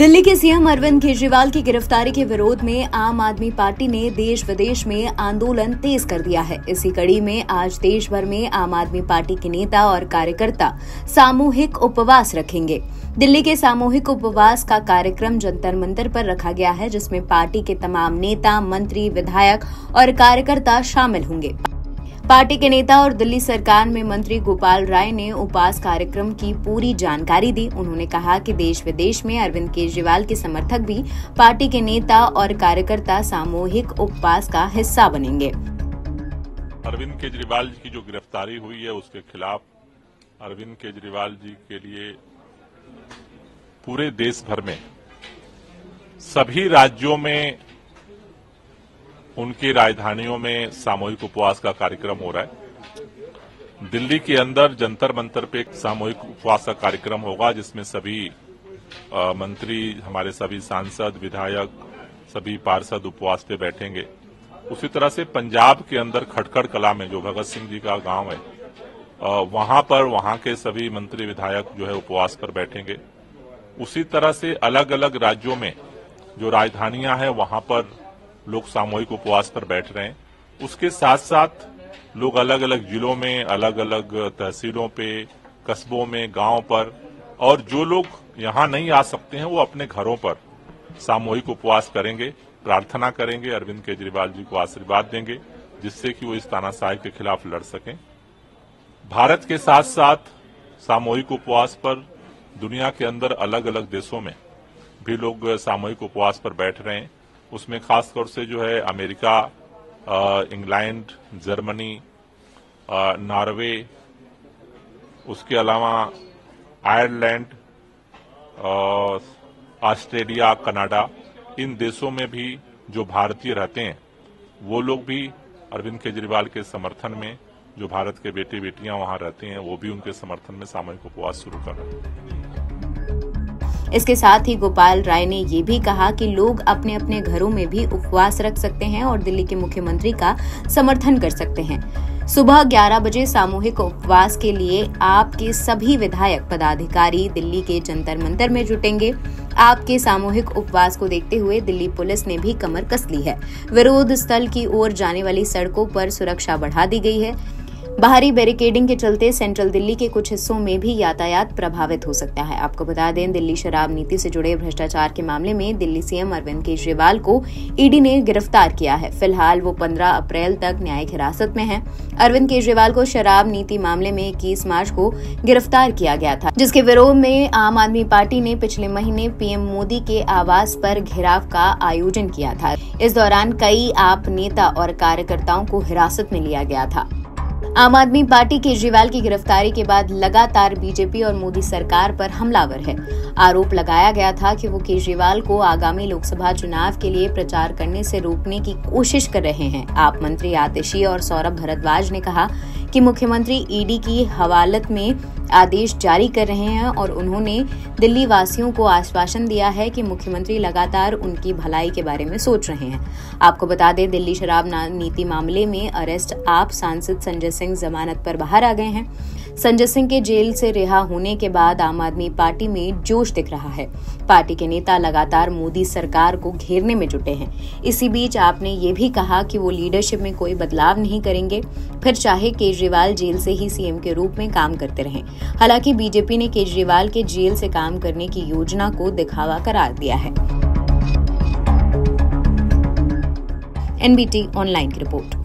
दिल्ली के सीएम अरविंद केजरीवाल की गिरफ्तारी के विरोध में आम आदमी पार्टी ने देश विदेश में आंदोलन तेज कर दिया है। इसी कड़ी में आज देश भर में आम आदमी पार्टी के नेता और कार्यकर्ता सामूहिक उपवास रखेंगे। दिल्ली के सामूहिक उपवास का कार्यक्रम जंतर मंतर पर रखा गया है, जिसमें पार्टी के तमाम नेता, मंत्री, विधायक और कार्यकर्ता शामिल होंगे। पार्टी के नेता और दिल्ली सरकार में मंत्री गोपाल राय ने उपवास कार्यक्रम की पूरी जानकारी दी। उन्होंने कहा कि देश विदेश में अरविंद केजरीवाल के समर्थक भी पार्टी के नेता और कार्यकर्ता सामूहिक उपवास का हिस्सा बनेंगे। अरविंद केजरीवाल जी की जो गिरफ्तारी हुई है, उसके खिलाफ अरविंद केजरीवाल जी के लिए पूरे देश भर में सभी राज्यों में उनकी राजधानियों में सामूहिक उपवास का कार्यक्रम हो रहा है। दिल्ली के अंदर जंतर मंतर पे सामूहिक उपवास का कार्यक्रम होगा जिसमें सभी आ, मंत्री हमारे सभी सांसद विधायक सभी पार्षद उपवास पे बैठेंगे। उसी तरह से पंजाब के अंदर खटखड़ कला में जो भगत सिंह जी का गाँव है आ, वहाँ पर वहाँ के सभी मंत्री विधायक जो है उपवास पर बैठेंगे। उसी तरह से अलग अलग राज्यों में जो राजधानियाँ हैं वहाँ पर लोग सामूहिक उपवास पर बैठ रहे हैं। उसके साथ साथ लोग अलग अलग जिलों में अलग अलग तहसीलों पे, कस्बों में, गाँव पर, और जो लोग यहाँ नहीं आ सकते हैं, वो अपने घरों पर सामूहिक उपवास करेंगे, प्रार्थना करेंगे, अरविंद केजरीवाल जी को आशीर्वाद देंगे, जिससे कि वो इस तानाशाही के खिलाफ लड़ सकें। भारत के साथ साथ सामूहिक उपवास पर दुनिया के अंदर अलग अलग देशों में भी लोग सामूहिक उपवास पर बैठ रहे हैं। उसमें खास तौर से जो है अमेरिका इंग्लैंड, जर्मनी नॉर्वे, उसके अलावा आयरलैंड ऑस्ट्रेलिया, कनाडा, इन देशों में भी जो भारतीय रहते हैं, वो लोग भी अरविंद केजरीवाल के समर्थन में जो भारत के बेटे बेटियाँ वहाँ रहते हैं, वो भी उनके समर्थन में सामूहिक उपवास शुरू कर रहे हैं। इसके साथ ही गोपाल राय ने ये भी कहा कि लोग अपने अपने घरों में भी उपवास रख सकते हैं और दिल्ली के मुख्यमंत्री का समर्थन कर सकते हैं। सुबह 11 बजे सामूहिक उपवास के लिए आपके सभी विधायक पदाधिकारी दिल्ली के जंतर मंतर में जुटेंगे। आपके सामूहिक उपवास को देखते हुए दिल्ली पुलिस ने भी कमर कस ली है। विरोध स्थल की ओर जाने वाली सड़कों पर सुरक्षा बढ़ा दी गई है। बाहरी बैरिकेडिंग के चलते सेंट्रल दिल्ली के कुछ हिस्सों में भी यातायात प्रभावित हो सकता है। आपको बता दें, दिल्ली शराब नीति से जुड़े भ्रष्टाचार के मामले में दिल्ली सीएम अरविंद केजरीवाल को ईडी ने गिरफ़्तार किया है। फ़िलहाल वो 15 अप्रैल तक न्यायिक हिरासत में है। अरविंद केजरीवाल को शराब नीति मामले में इक्कीस मार्च को गिरफ़्तार किया गया था, जिसके विरोध में आम आदमी पार्टी ने पिछले महीने पीएम मोदी के आवास पर घेराव का आयोजन किया था। इस दौरान कई आप नेता और कार्यकर्ताओं को हिरासत में लिया गया था। आम आदमी पार्टी केजरीवाल की गिरफ्तारी के बाद लगातार बीजेपी और मोदी सरकार पर हमलावर है। आरोप लगाया गया था कि वो केजरीवाल को आगामी लोकसभा चुनाव के लिए प्रचार करने से रोकने की कोशिश कर रहे हैं। आप मंत्री आतिशी और सौरभ भरद्वाज ने कहा कि मुख्यमंत्री ईडी की हवालत में आदेश जारी कर रहे हैं और उन्होंने दिल्ली वासियों को आश्वासन दिया है कि मुख्यमंत्री लगातार उनकी भलाई के बारे में सोच रहे हैं। आपको बता दें, दिल्ली शराब नीति मामले में अरेस्ट आप सांसद संजय सिंह जमानत पर बाहर आ गए हैं। संजय सिंह के जेल से रिहा होने के बाद आम आदमी पार्टी में जोश दिख रहा है। पार्टी के नेता लगातार मोदी सरकार को घेरने में जुटे हैं। इसी बीच आपने ये भी कहा कि वो लीडरशिप में कोई बदलाव नहीं करेंगे। फिर चाहे केजरीवाल जेल से ही सीएम के रूप में काम करते रहें। हालाँकि बीजेपी ने केजरीवाल के जेल से काम करने की योजना को दिखावा करार दिया है। एनबीटी ऑनलाइन की रिपोर्ट।